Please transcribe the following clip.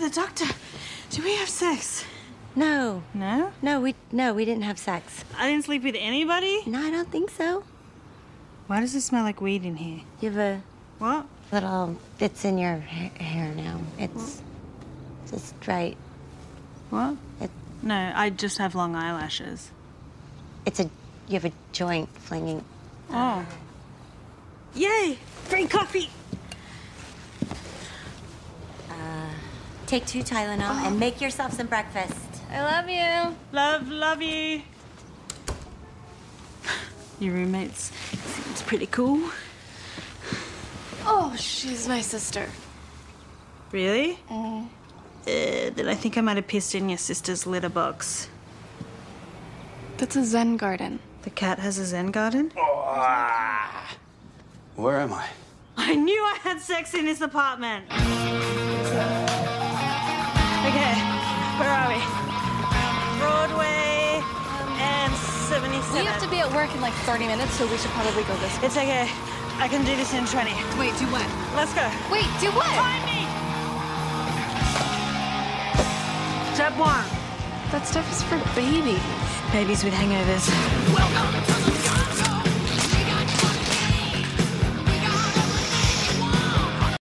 the doctor. Do we have sex? No. No? No, we no, we didn't have sex. I didn't sleep with anybody? No, I don't think so. Why does it smell like weed in here? You have a What? little it's in your ha- hair now. It's just right. What? It, No, I just have long eyelashes. it's a you have a joint flinging. Oh. Yay! Free coffee! Take two Tylenol and make yourself some breakfast. I love you. Love, love you. Your roommates seems pretty cool. Oh, she's my sister. Really? Uh, then I think I might have pissed in your sister's litter box. That's a Zen garden. The cat has a Zen garden? Where am I? I knew I had sex in this apartment. We have to be at work in like 30 minutes, so we should probably go this way. It's okay. I can do this in 20. Wait, do what? Let's go. Wait, do what? Find me! Step one. That stuff is for babies. Babies with hangovers. Welcome to the